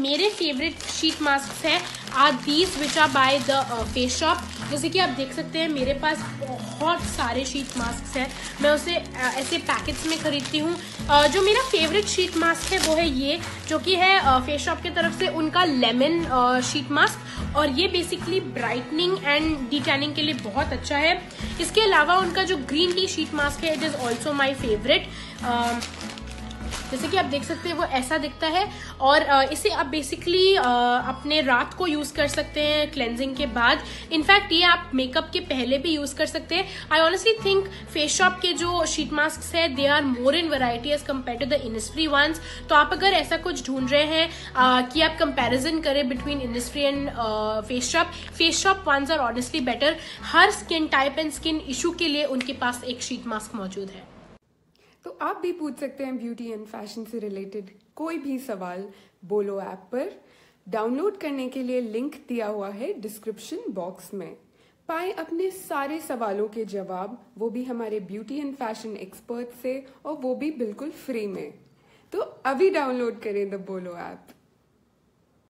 मेरे favourite sheet mask है are these which are by the Face Shop जैसे कि आप देख सकते हैं मेरे पास बहुत सारे शीट मास्क हैं। मैं उसे uh, ऐसे पैकेट्स में खरीदती हूँ। Uh, जो मेरा फेवरेट शीट मास्क है वो है ये जो कि है फेस शॉप की तरफ़ से उनका लेमन शीट मास्क और ये बेसिकली ब्राइटनिंग एंड डिटैनिंग के लिए बहुत अच्छा है। इसके अलावा उनका जो ग्रीन टी शीट मास्क है it is also my favourite जैसे कि आप देख सकते हैं वो ऐसा दिखता है। और इसे आप बेसिकली अपने रात को यूज़ कर सकते हैं क्लेंजिंग के बाद। इनफैक्ट ये आप मेकअप के पहले भी यूज़ कर सकते हैं। I honestly think Face Shop के जो शीट मास्क है they are more in variety as compared to the Innisfree ones तो आप अगर ऐसा कुछ ढूंढ रहे हैं uh, कि आप कंपेरिजन करें between Innisfree and Face Shop Face Shop ones are honestly better her skin type and skin issue के लिए उनके पास एक शीट मास्क मौजूद है। तो आप भी पूछ सकते हैं ब्यूटी एंड फ़ैशन से रिलेटेड कोई भी सवाल, बोलो ऐप पर। डाउनलोड करने के लिए लिंक दिया हुआ है डिस्क्रिप्शन बॉक्स में। पाए अपने सारे सवालों के जवाब, वो भी हमारे ब्यूटी एंड फ़ैशन एक्सपर्ट से, और वो भी बिल्कुल फ्री में। तो अभी डाउनलोड करें द बोलो ऐप